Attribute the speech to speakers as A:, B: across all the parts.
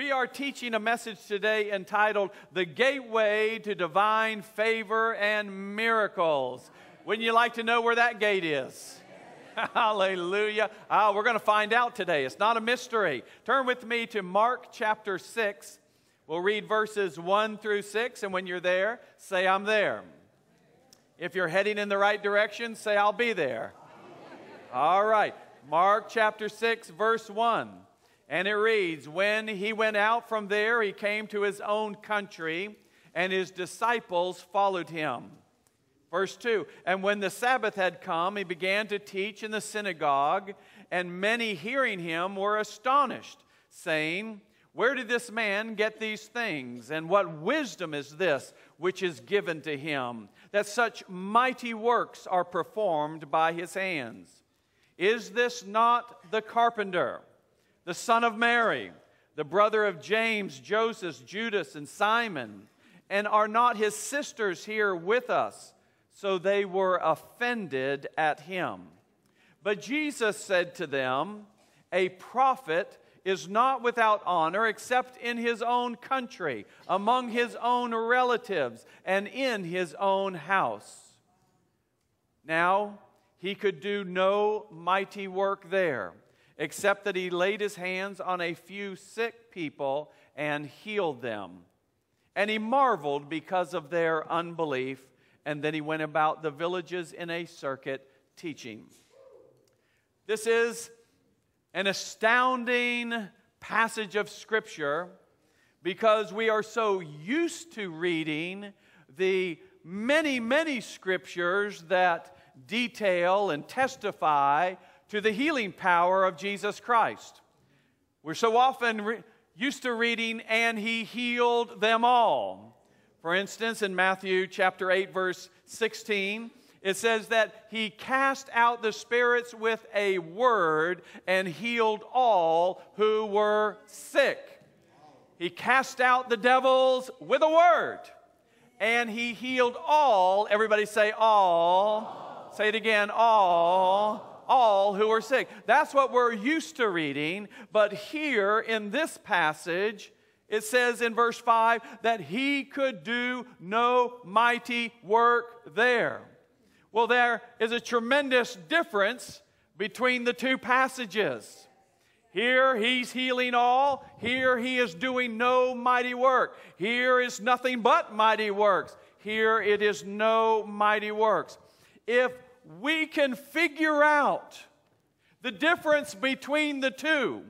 A: We are teaching a message today entitled The Gateway to Divine Favor and Miracles. Wouldn't you like to know where that gate is? Hallelujah. Ah, we're going to find out today. It's not a mystery. Turn with me to Mark chapter 6. We'll read verses 1 through 6, and when you're there, say, I'm there. If you're heading in the right direction, say, I'll be there. All right. Mark chapter 6, verse 1. And it reads When he went out from there, he came to his own country, and his disciples followed him. Verse 2 And when the Sabbath had come, he began to teach in the synagogue, and many hearing him were astonished, saying, Where did this man get these things? And what wisdom is this which is given to him, that such mighty works are performed by his hands? Is this not the carpenter? The son of Mary, the brother of James, Joseph, Judas, and Simon, and are not his sisters here with us? So they were offended at him. But Jesus said to them, A prophet is not without honor except in his own country, among his own relatives, and in his own house. Now, he could do no mighty work there except that he laid his hands on a few sick people and healed them. And he marveled because of their unbelief, and then he went about the villages in a circuit teaching. This is an astounding passage of Scripture because we are so used to reading the many, many scriptures that detail and testify to the healing power of Jesus Christ. We're so often re- used to reading, and he healed them all. For instance, in Matthew chapter 8, verse 16, it says that he cast out the spirits with a word and healed all who were sick. He cast out the devils with a word and he healed all. Everybody say, all. all. Say it again, all all who are sick. That's what we're used to reading. But here in this passage, it says in verse 5 that he could do no mighty work there. Well, there is a tremendous difference between the two passages. Here he's healing all. Here he is doing no mighty work. Here is nothing but mighty works. Here it is no mighty works. If we can figure out the difference between the two,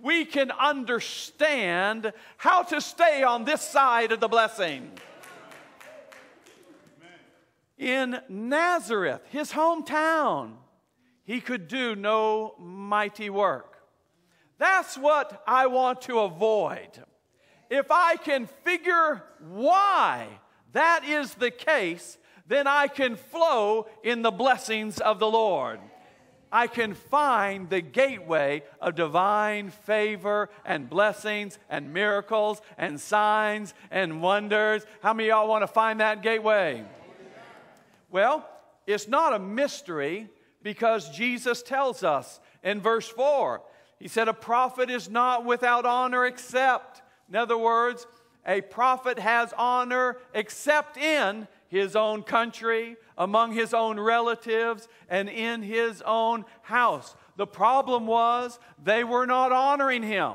A: we can understand how to stay on this side of the blessing. In Nazareth, his hometown, he could do no mighty work. That's what I want to avoid. If I can figure why that is the case, then I can flow in the blessings of the Lord. I can find the gateway of divine favor and blessings and miracles and signs and wonders. How many y'all want to find that gateway? Well, it's not a mystery because Jesus tells us in verse 4. He said, A prophet is not without honor except, in other words, a prophet has honor except in his own country, among his own relatives, and in his own house. The problem was they were not honoring him.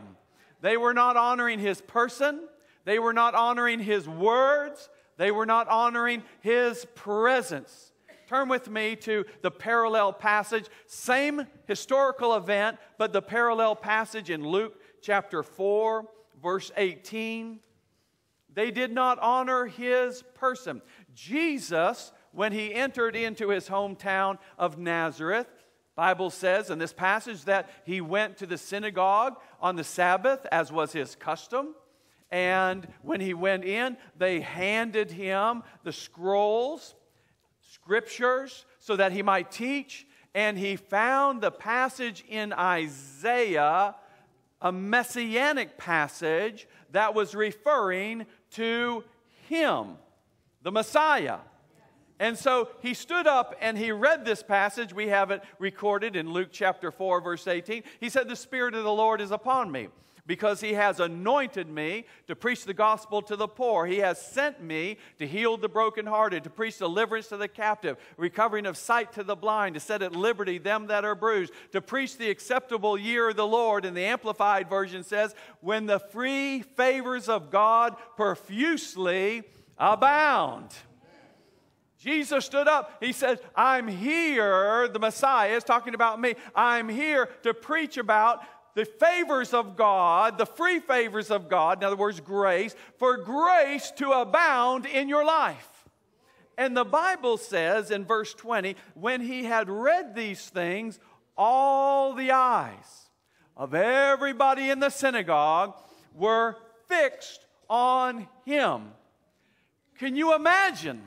A: They were not honoring his person. They were not honoring his words. They were not honoring his presence. Turn with me to the parallel passage, same historical event, but the parallel passage in Luke chapter 4, verse 18. They did not honor his person. Jesus, when he entered into his hometown of Nazareth, Bible says in this passage that he went to the synagogue on the Sabbath as was his custom. And when he went in, they handed him the scrolls, scriptures, so that he might teach. And he found the passage in Isaiah, a messianic passage that was referring to him the Messiah. And so he stood up and he read this passage. We have it recorded in Luke chapter 4, verse 18. He said, The Spirit of the Lord is upon me because he has anointed me to preach the gospel to the poor. He has sent me to heal the brokenhearted, to preach deliverance to the captive, recovering of sight to the blind, to set at liberty them that are bruised, to preach the acceptable year of the Lord. And the Amplified Version says, when the free favors of God profusely abound. Jesus stood up. He said, I'm here, the Messiah is talking about me. I'm here to preach about the favors of God, the free favors of God, in other words, grace, for grace to abound in your life. And the Bible says in verse 20, when he had read these things, all the eyes of everybody in the synagogue were fixed on him. Can you imagine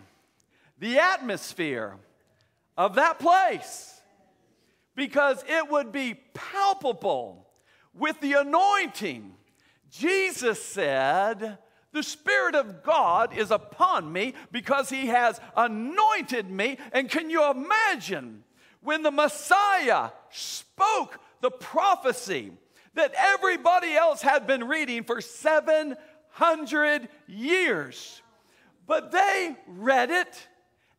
A: the atmosphere of that place? Because it would be palpable with the anointing. Jesus said, The Spirit of God is upon me because He has anointed me. And can you imagine when the Messiah spoke the prophecy that everybody else had been reading for 700 years? But they read it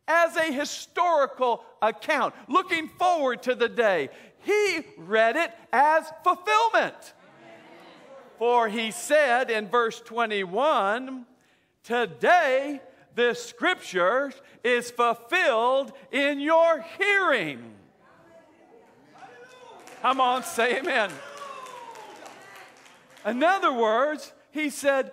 A: as a historical account, looking forward to the day. He read it as fulfillment. For he said in verse 21 Today this scripture is fulfilled in your hearing. Come on, say amen. In other words, he said,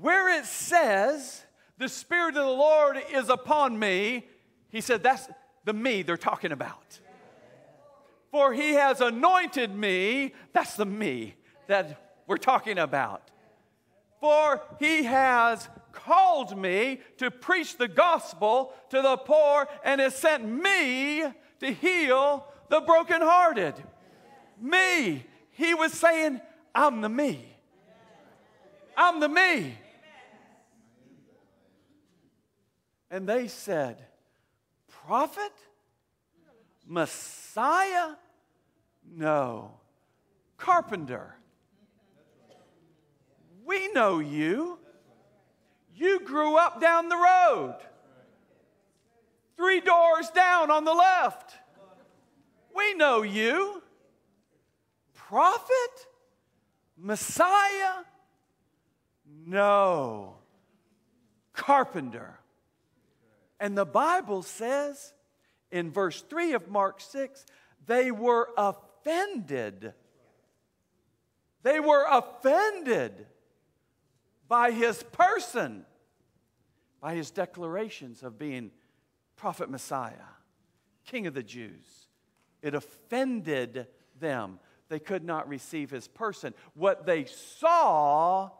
A: where it says, the Spirit of the Lord is upon me, he said, that's the me they're talking about. For he has anointed me. That's the me that we're talking about. For he has called me to preach the gospel to the poor and has sent me to heal the brokenhearted. Me. He was saying, I'm the me. I'm the me. And they said, Prophet? Messiah? No. Carpenter. We know you. You grew up down the road, three doors down on the left. We know you. Prophet? Messiah? No. Carpenter. And the Bible says in verse 3 of Mark 6 they were offended. They were offended by his person, by his declarations of being prophet Messiah, king of the Jews. It offended them. They could not receive his person. What they saw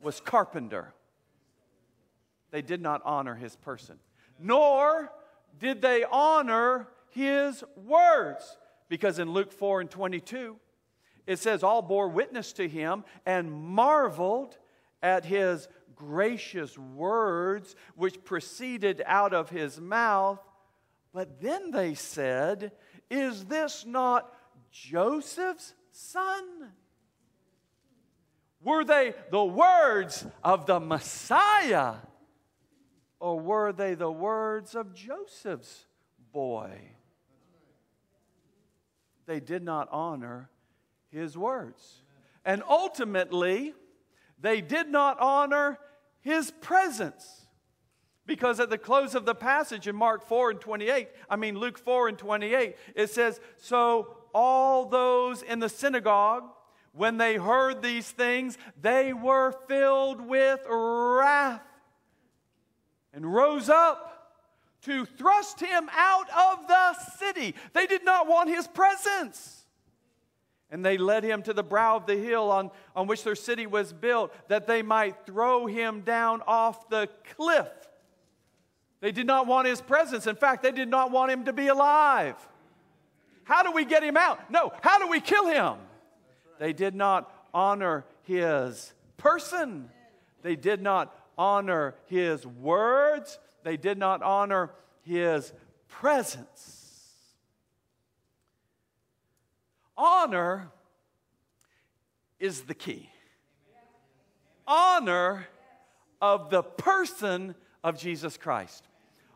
A: was carpenter. They did not honor his person, nor did they honor his words. Because in Luke 4 and 22, it says, All bore witness to him and marveled at his gracious words which proceeded out of his mouth. But then they said, Is this not Joseph's son? Were they the words of the Messiah? Or were they the words of Joseph's boy? they did not honor his words. And ultimately, they did not honor his presence. Because at the close of the passage in Mark 4 and 28, I mean Luke 4 and 28, it says, So all those in the synagogue, when they heard these things, they were filled with wrath and rose up to thrust him out of the city. They did not want his presence. And they led him to the brow of the hill on, on which their city was built, that they might throw him down off the cliff. They did not want his presence. In fact, they did not want him to be alive. How do we get him out? No, how do we kill him? They did not honor his person, they did not honor his words, they did not honor his presence. Honor is the key. honor of the person of Jesus Christ,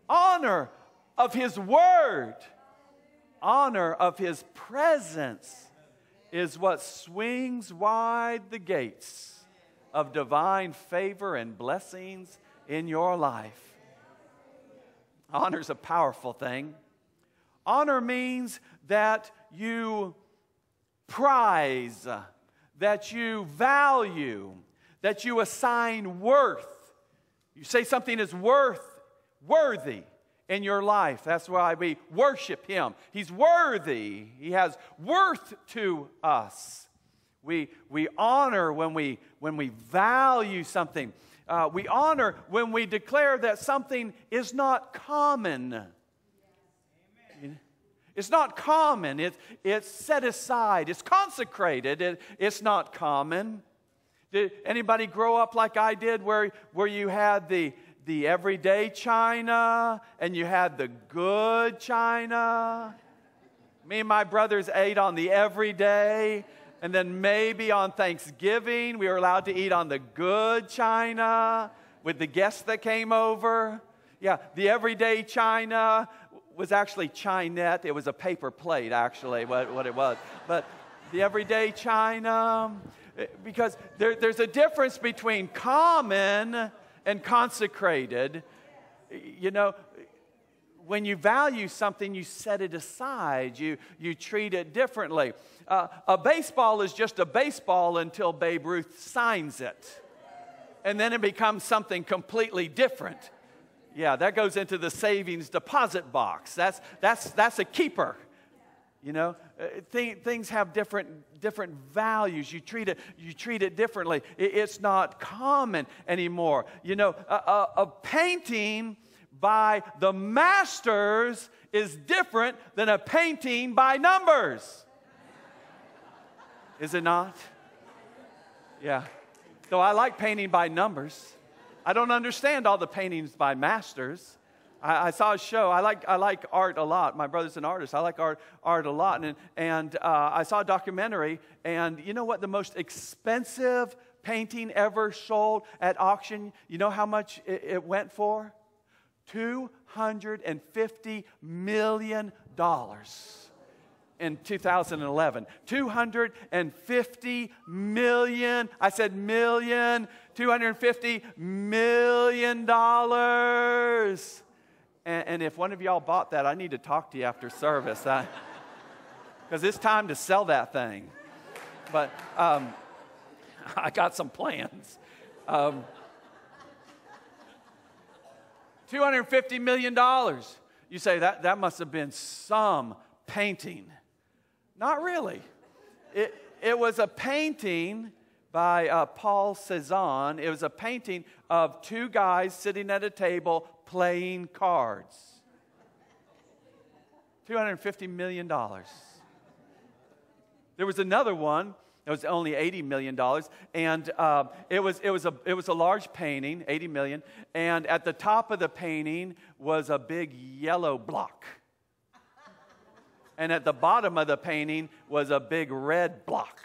A: honor of His Word, honor of His presence is what swings wide the gates of divine favor and blessings in your life. Honor is a powerful thing. Honor means that you prize, that you value, that you assign worth. You say something is worth, worthy in your life. That's why we worship Him. He's worthy, He has worth to us. We, we honor when we, when we value something. Uh, we honor when we declare that something is not common. It's not common. It, it's set aside. It's consecrated. It, it's not common. Did anybody grow up like I did where, where you had the, the everyday china and you had the good china? Me and my brothers ate on the everyday, and then maybe on Thanksgiving we were allowed to eat on the good china with the guests that came over. Yeah, the everyday china was actually Chinet. It was a paper plate, actually, what, what it was. But the everyday china, because there, there's a difference between common and consecrated. You know, when you value something, you set it aside, you, you treat it differently. Uh, a baseball is just a baseball until Babe Ruth signs it. And then it becomes something completely different. Yeah, that goes into the savings deposit box. That's, that's, that's a keeper. You know, uh, th- things have different, different values. You treat it, you treat it differently. It, it's not common anymore. You know, a, a, a painting by the masters is different than a painting by numbers. Is it not? Yeah. Though I like painting by numbers. I don't understand all the paintings by masters. I, I, saw a show. I like, I like art a lot. My brother's an artist. I like art, art a lot. And, and uh, I saw a documentary, and you know what the most expensive painting ever sold at auction? You know how much it, it went for? $250 million in 2011. 250 million, I said million, 250 million dollars. And, and, if one of y'all bought that, I need to talk to you after service. Because it's time to sell that thing. But um, I got some plans. Um, $250 million. You say that, that must have been some painting. Not really. It, it was a painting by uh, Paul Cezanne. It was a painting of two guys sitting at a table playing cards. $250 million. There was another one. It was only $80 million. And uh, it, was, it, was a, it was a large painting, 80 million. And at the top of the painting was a big yellow block and at the bottom of the painting was a big red block.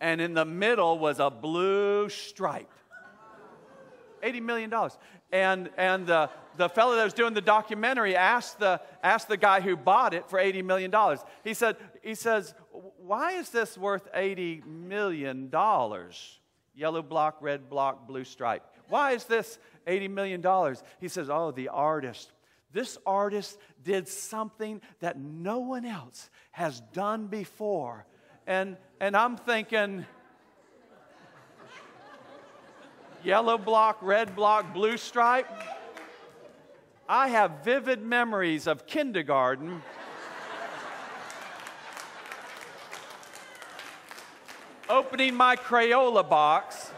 A: And in the middle was a blue stripe. $80 million. And, and the, the fellow that was doing the documentary asked the, asked the guy who bought it for $80 million. He, said, he says, Why is this worth $80 million? Yellow block, red block, blue stripe. Why is this $80 million? He says, Oh, the artist this artist did something that no one else has done before. And, and I'm thinking, yellow block, red block, blue stripe. I have vivid memories of kindergarten. Opening my Crayola box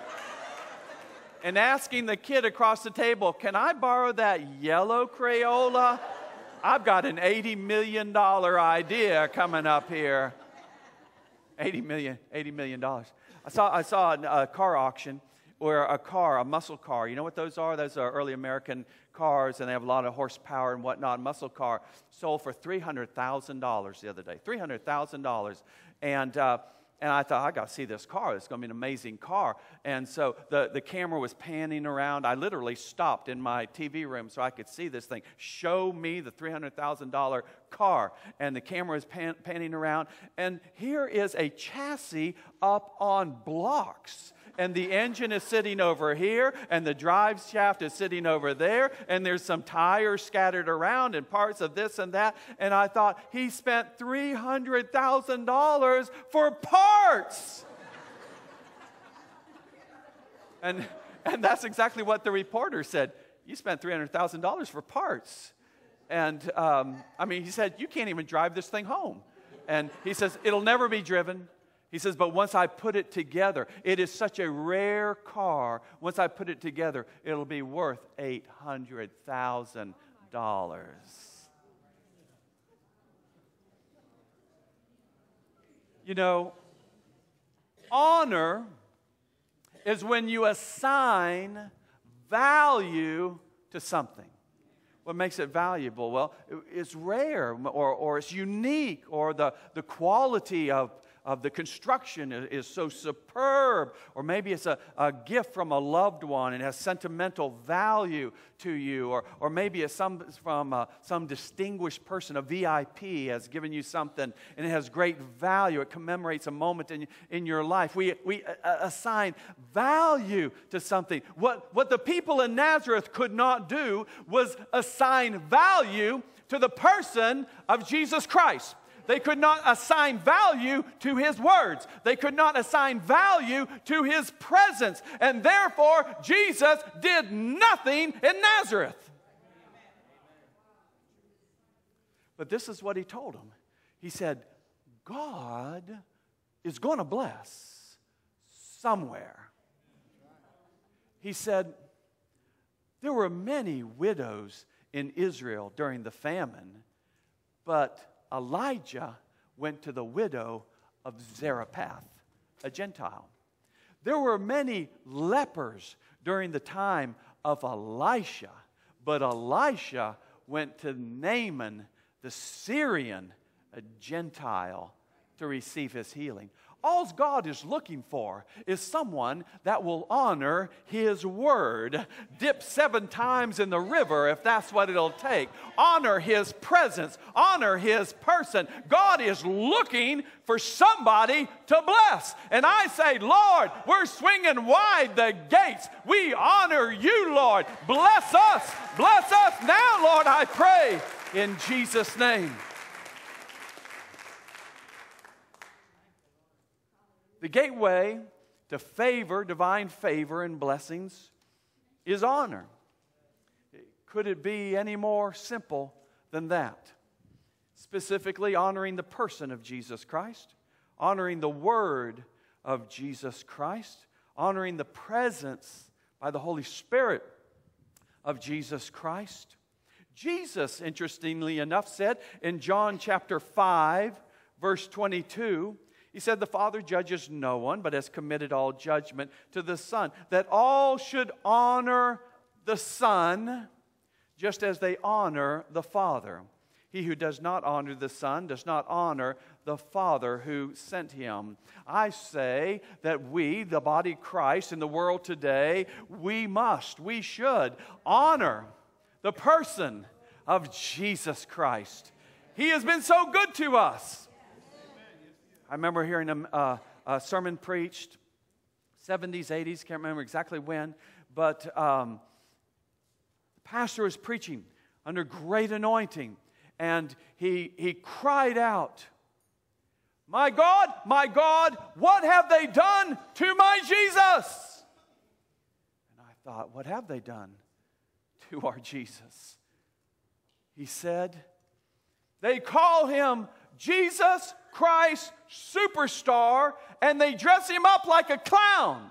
A: and asking the kid across the table, Can I borrow that yellow Crayola? I've got an $80 million idea coming up here. 80 million, $80 million. I saw, I saw a, a car auction where a car, a muscle car, you know what those are? Those are early American cars, and they have a lot of horsepower and whatnot. Muscle car sold for $300,000 the other day. $300,000. And uh, and I thought, I got to see this car. It's going to be an amazing car. And so the, the camera was panning around. I literally stopped in my TV room so I could see this thing. Show me the $300,000 car. And the camera is pan, panning around. And here is a chassis up on blocks and the engine is sitting over here, and the drive shaft is sitting over there, and there's some tires scattered around and parts of this and that. And I thought, he spent $300,000 for parts. and, and that's exactly what the reporter said. You spent $300,000 for parts. And um, I mean, he said, You can't even drive this thing home. And he says, It'll never be driven. He says, but once I put it together, it is such a rare car. Once I put it together, it'll be worth $800,000. You know, honor is when you assign value to something. What makes it valuable? Well, it's rare or, or it's unique or the, the quality of of the construction is, so superb, or maybe it's a, a gift from a loved one and has sentimental value to you, or, or maybe it's some, from uh, some distinguished person, a VIP, has given you something and it has great value. It commemorates a moment in, in your life. We, we uh, uh, assign value to something. What, what the people in Nazareth could not do was assign value to the person of Jesus Christ. They could not assign value to his words. They could not assign value to his presence. And therefore, Jesus did nothing in Nazareth. But this is what he told them. He said, God is going to bless somewhere. He said, There were many widows in Israel during the famine, but Elijah went to the widow of Zarephath, a Gentile. There were many lepers during the time of Elisha, but Elisha went to Naaman, the Syrian, a Gentile, to receive his healing. All God is looking for is someone that will honor His word. Dip seven times in the river if that's what it'll take. Honor His presence, honor His person. God is looking for somebody to bless. And I say, Lord, we're swinging wide the gates. We honor you, Lord. Bless us. Bless us now, Lord, I pray in Jesus' name. The gateway to favor, divine favor, and blessings is honor. Could it be any more simple than that? Specifically, honoring the person of Jesus Christ, honoring the word of Jesus Christ, honoring the presence by the Holy Spirit of Jesus Christ. Jesus, interestingly enough, said in John chapter 5, verse 22, he said, The Father judges no one, but has committed all judgment to the Son, that all should honor the Son just as they honor the Father. He who does not honor the Son does not honor the Father who sent him. I say that we, the body of Christ in the world today, we must, we should honor the person of Jesus Christ. He has been so good to us. I remember hearing a, uh, a sermon preached, 70s, 80s, can't remember exactly when, but um, the pastor was preaching under great anointing, and he, he cried out, My God, my God, what have they done to my Jesus? And I thought, What have they done to our Jesus? He said, They call him Jesus Christ superstar and they dress him up like a clown.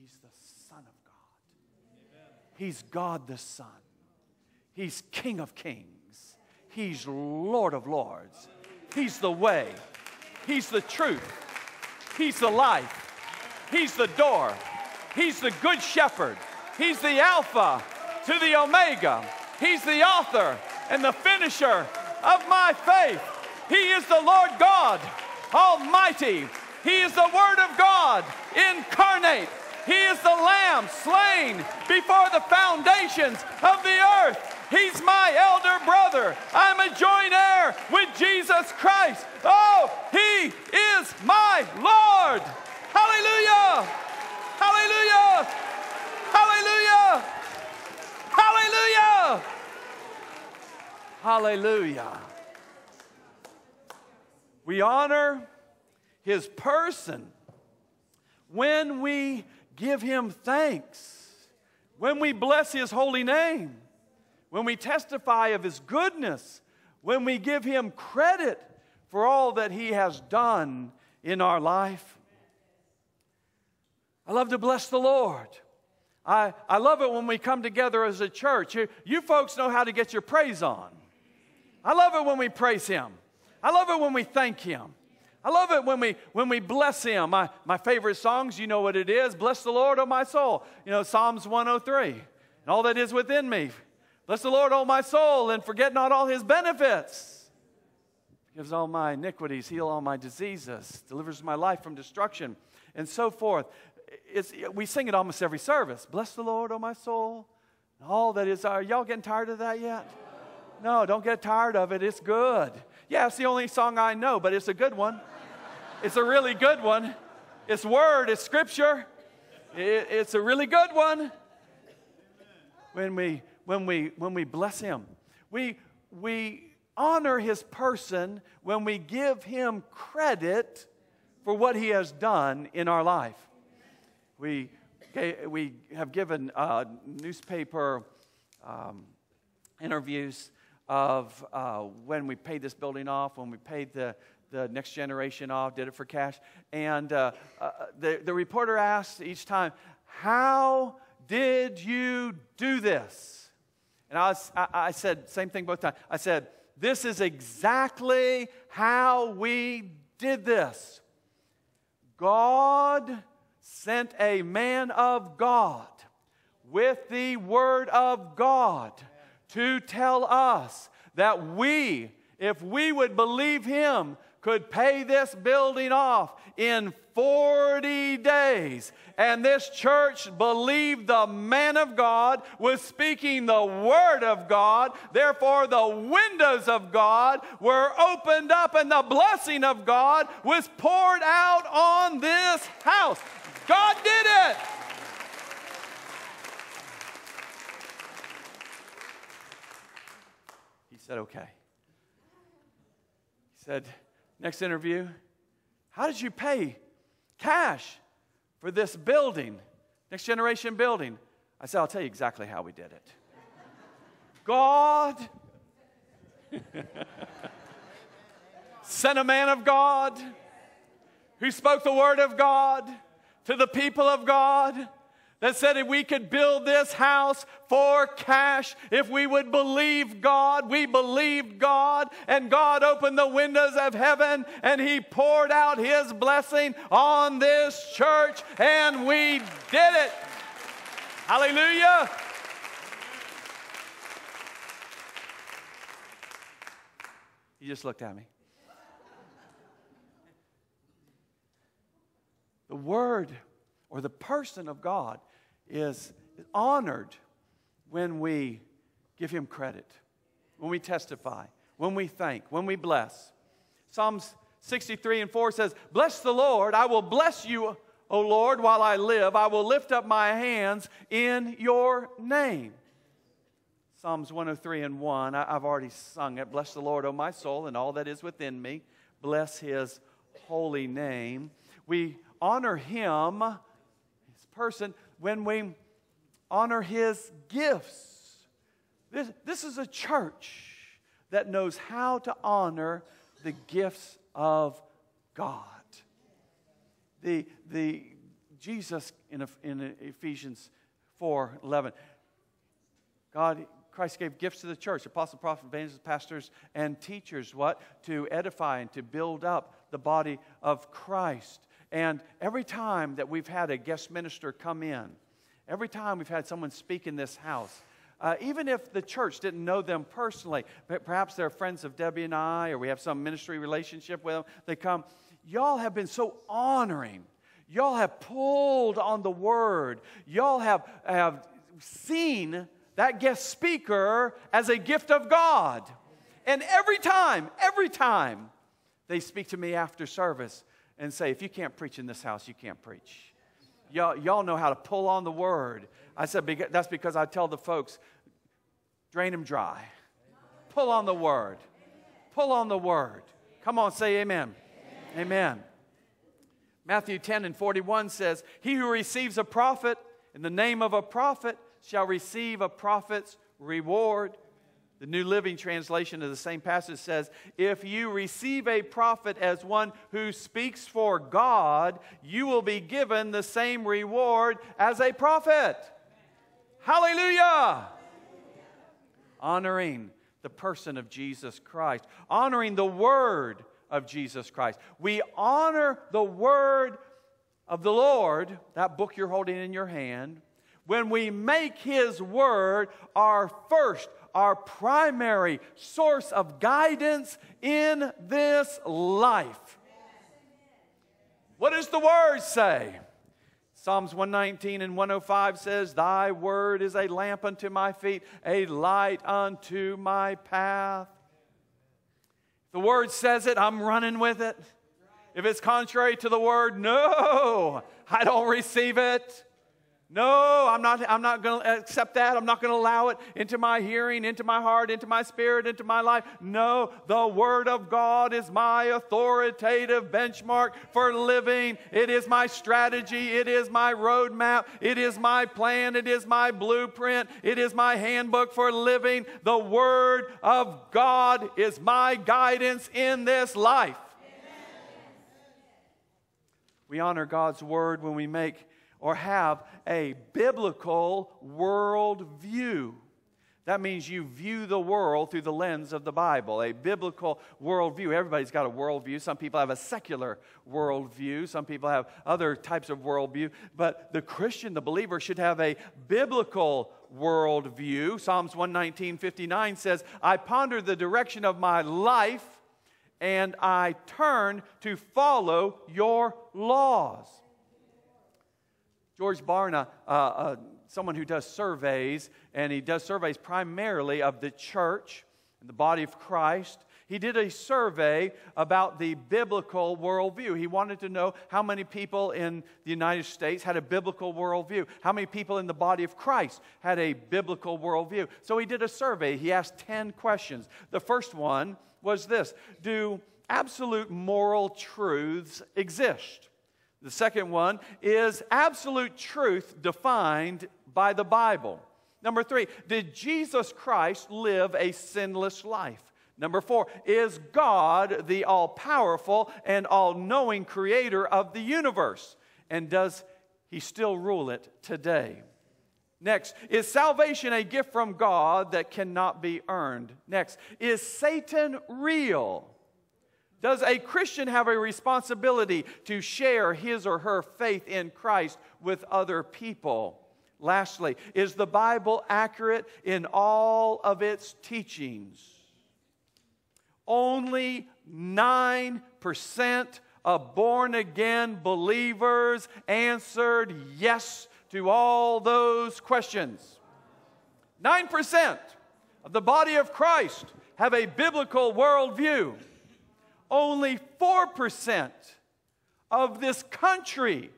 A: He's the Son of God. He's God the Son. He's King of Kings. He's Lord of Lords. He's the way. He's the truth. He's the life. He's the door. He's the good shepherd. He's the Alpha to the Omega. He's the author and the finisher of my faith. He is the Lord God Almighty. He is the Word of God incarnate. He is the Lamb slain before the foundations of the earth. He's my elder brother. I'm a joint heir with Jesus Christ. Oh, He is my Lord. Hallelujah! Hallelujah! Hallelujah! Hallelujah. We honor his person when we give him thanks, when we bless his holy name, when we testify of his goodness, when we give him credit for all that he has done in our life. I love to bless the Lord. I, I love it when we come together as a church. You, you folks know how to get your praise on. I love it when we praise Him. I love it when we thank Him. I love it when we when we bless Him. My, my favorite songs, you know what it is. Bless the Lord, O my soul. You know, Psalms 103. And all that is within me. Bless the Lord, O my soul, and forget not all His benefits. Gives all my iniquities, heal all my diseases, delivers my life from destruction, and so forth it's, we sing it almost every service. Bless the Lord, oh my soul. All that is, are y'all getting tired of that yet? No, don't get tired of it. It's good. Yeah, it's the only song I know, but it's a good one. It's a really good one. It's word, it's scripture. It, it's a really good one. When we, when we, when we bless him, we, we honor his person when we give him credit for what he has done in our life. We, we have given uh, newspaper um, interviews of uh, when we paid this building off, when we paid the, the next generation off, did it for cash. And uh, uh, the, the reporter asked each time, How did you do this? And I, was, I, I said, same thing both times. I said, This is exactly how we did this. God sent a man of God with the word of God to tell us that we, if we would believe him, could pay this building off in 40 days. And this church believed the man of God was speaking the word of God. Therefore, the windows of God were opened up and the blessing of God was poured out on this house. God did it. Said, okay. He said, next interview, how did you pay cash for this building, next generation building? I said, I'll tell you exactly how we did it. God sent a man of God who spoke the word of God to the people of God that said if we could build this house for cash, if we would believe God, we believed God, and God opened the windows of heaven and He poured out His blessing on this church, and we did it. Hallelujah. He just looked at me. the word or the person of God is honored when we give him credit, when we testify, when we thank, when we bless. Psalms 63 and 4 says, Bless the Lord, I will bless you, O Lord, while I live. I will lift up my hands in your name. Psalms 103 and 1, I, have already sung it. Bless the Lord, O my soul, and all that is within me. Bless his holy name. We honor him, his person, when we honor his gifts. This, this is a church that knows how to honor the gifts of God. The, the Jesus in, in Ephesians 4 11, God, Christ gave gifts to the church apostle, prophet, evangelists, pastors, and teachers. What? To edify and to build up the body of Christ. And every time that we've had a guest minister come in, every time we've had someone speak in this house, uh, even if the church didn't know them personally, perhaps they're friends of Debbie and I, or we have some ministry relationship with them, they come. Y'all have been so honoring. Y'all have pulled on the word. Y'all have, have seen that guest speaker as a gift of God. And every time, every time, they speak to me after service and say, if you can't preach in this house, you can't preach. Y'all, y'all know how to pull on the word. I said, that's because I tell the folks, drain them dry. Pull on the word. Pull on the word. Come on, say amen. Amen. amen. Matthew 10 and 41 says, He who receives a prophet in the name of a prophet shall receive a prophet's reward. The New Living Translation of the same passage says, If you receive a prophet as one who speaks for God, you will be given the same reward as a prophet. Hallelujah! Honoring the person of Jesus Christ, honoring the word of Jesus Christ. We honor the word of the Lord, that book you're holding in your hand, when we make his word our first, our primary source of guidance in this life. What does the word say? Psalms 119 and 105 says, Thy word is a lamp unto my feet, a light unto my path. The word says it, I'm running with it. If it's contrary to the word, no, I don't receive it. No, I'm not, I'm not going to accept that. I'm not going to allow it into my hearing, into my heart, into my spirit, into my life. No, the Word of God is my authoritative benchmark for living. It is my strategy. It is my roadmap. It is my plan. It is my blueprint. It is my handbook for living. The Word of God is my guidance in this life. We honor God's Word when we make or have a biblical worldview. That means you view the world through the lens of the Bible, a biblical worldview. Everybody's got a worldview. Some people have a secular worldview, some people have other types of worldview. But the Christian, the believer, should have a biblical worldview. Psalms 119 59 says, I ponder the direction of my life and I turn to follow your laws. George Barna, uh, uh, someone who does surveys, and he does surveys primarily of the church and the body of Christ. He did a survey about the biblical worldview. He wanted to know how many people in the United States had a biblical worldview, how many people in the body of Christ had a biblical worldview. So he did a survey. He asked 10 questions. The first one was this Do absolute moral truths exist? The second one is absolute truth defined by the Bible. Number three, did Jesus Christ live a sinless life? Number four, is God the all powerful and all knowing creator of the universe? And does he still rule it today? Next, is salvation a gift from God that cannot be earned? Next, is Satan real? Does a Christian have a responsibility to share his or her faith in Christ with other people? Lastly, is the Bible accurate in all of its teachings? Only 9% of born again believers answered yes to all those questions. 9% of the body of Christ have a biblical worldview only 4% of this country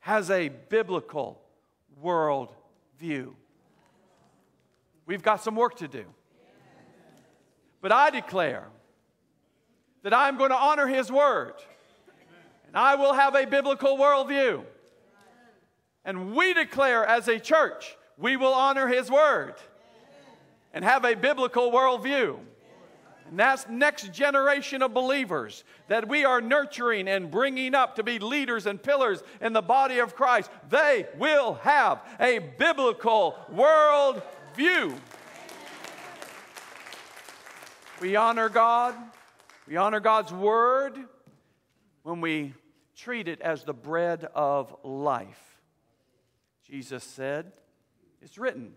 A: has a biblical world view. We've got some work to do. But I declare that I'm going to honor His word, and I will have a biblical worldview. And we declare as a church, we will honor His word and have a biblical worldview. And that's next generation of believers that we are nurturing and bringing up to be leaders and pillars in the body of Christ. They will have a biblical world view. We honor God. We honor God's word when we treat it as the bread of life. Jesus said, It's written,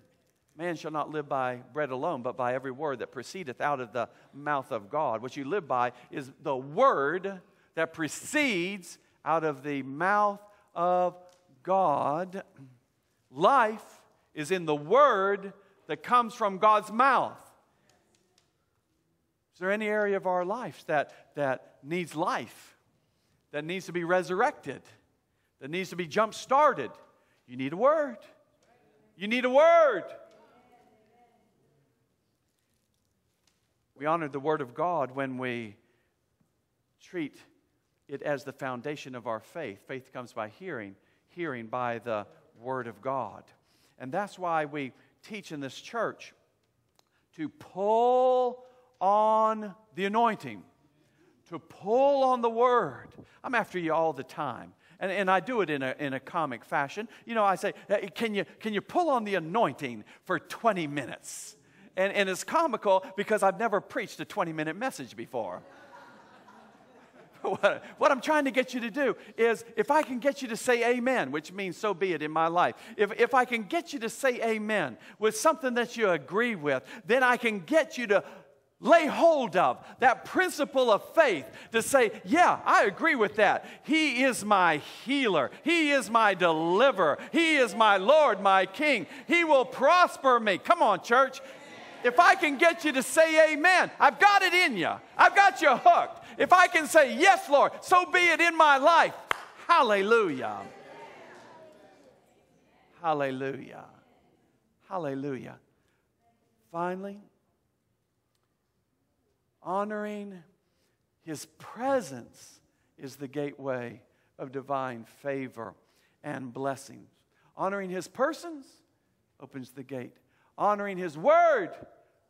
A: Man shall not live by bread alone, but by every word that proceedeth out of the mouth of God. What you live by is the word that proceeds out of the mouth of God. Life is in the word that comes from God's mouth. Is there any area of our life that, that needs life, that needs to be resurrected, that needs to be jump started? You need a word. You need a word. We honor the Word of God when we treat it as the foundation of our faith. Faith comes by hearing, hearing by the Word of God. And that's why we teach in this church to pull on the anointing, to pull on the Word. I'm after you all the time. And, and I do it in a, in a comic fashion. You know, I say, can you, can you pull on the anointing for 20 minutes? And, and it's comical because I've never preached a 20 minute message before. what, what, I'm trying to get you to do is if I can get you to say amen, which means so be it in my life, if, if I can get you to say amen with something that you agree with, then I can get you to lay hold of that principle of faith to say, Yeah, I agree with that. He is my healer, He is my deliverer, He is my Lord, my King. He will prosper me. Come on, church if I can get you to say amen, I've got it in you. I've got you hooked. If I can say, yes, Lord, so be it in my life. Hallelujah. Hallelujah. Hallelujah. Finally, honoring his presence is the gateway of divine favor and blessings. Honoring his persons opens the gate Honoring His Word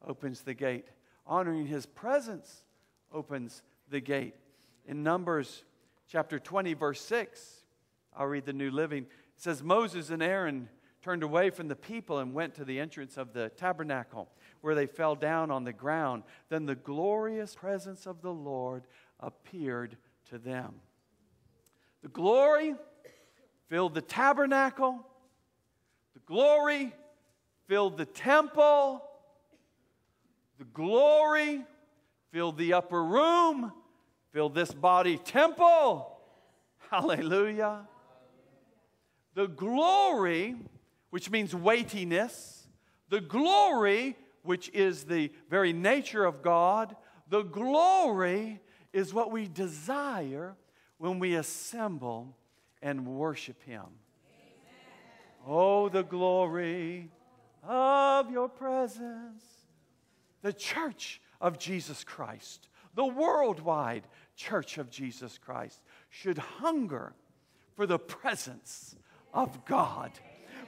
A: opens the gate. Honoring His presence opens the gate. In Numbers chapter 20, verse 6, I'll read the New Living. It says, Moses and Aaron turned away from the people and went to the entrance of the tabernacle, where they fell down on the ground. Then the glorious presence of the Lord appeared to them. The glory filled the tabernacle. The glory filled the temple, the glory filled the upper room, filled this body temple. Hallelujah. The glory, which means weightiness, the glory, which is the very nature of God, the glory is what we desire when we assemble and worship Him. Amen. Oh, the glory of your presence. The church of Jesus Christ, the worldwide church of Jesus Christ, should hunger for the presence of God.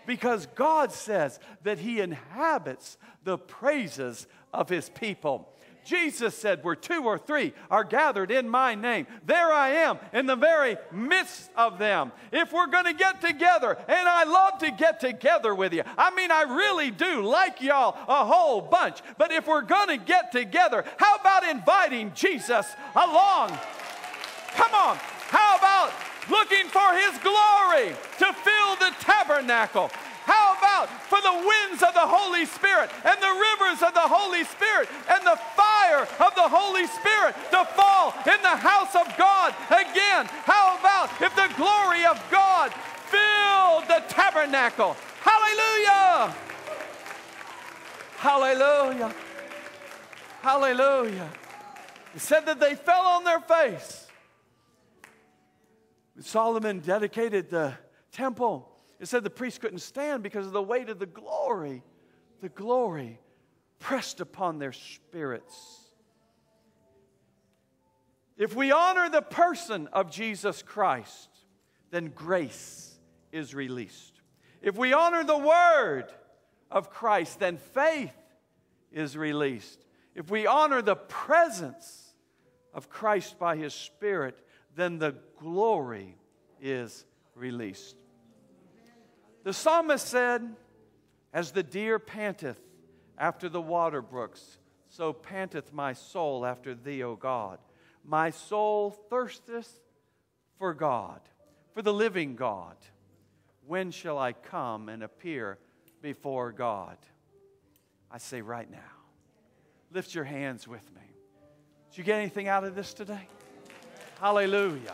A: Because God says that He inhabits the praises of His people. Jesus said, Where two or three are gathered in my name, there I am in the very midst of them. If we're going to get together, and I love to get together with you, I mean, I really do like y'all a whole bunch, but if we're going to get together, how about inviting Jesus along? Come on. How about looking for his glory to fill the tabernacle? How about for the winds of the Holy Spirit and the rivers of the Holy Spirit and the fire of the Holy Spirit to fall in the house of God again? How about if the glory of God filled the tabernacle? Hallelujah! Hallelujah! Hallelujah! It said that they fell on their face. Solomon dedicated the temple it said the priests couldn't stand because of the weight of the glory. The glory pressed upon their spirits. If we honor the person of Jesus Christ, then grace is released. If we honor the word of Christ, then faith is released. If we honor the presence of Christ by his Spirit, then the glory is released. The psalmist said, As the deer panteth after the water brooks, so panteth my soul after thee, O God. My soul thirsteth for God, for the living God. When shall I come and appear before God? I say right now. Lift your hands with me. Did you get anything out of this today? Hallelujah.